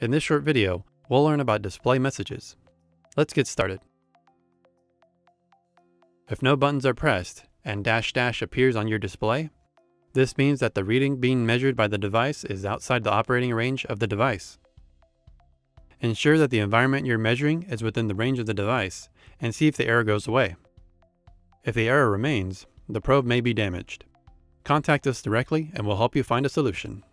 In this short video, we'll learn about display messages. Let's get started. If no buttons are pressed and dash dash appears on your display, this means that the reading being measured by the device is outside the operating range of the device. Ensure that the environment you're measuring is within the range of the device and see if the error goes away. If the error remains, the probe may be damaged. Contact us directly and we'll help you find a solution.